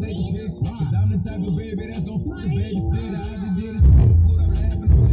take a big shot. I'm the type of baby that's gon' fuck the babysitter. I just did it for the laughing.